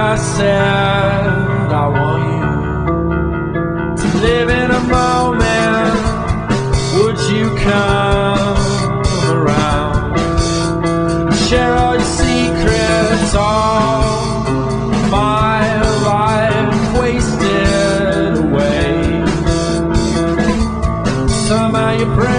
I said I want you to live in a moment. Would you come around? Share all your secrets, all my life wasted away. Somehow you pray.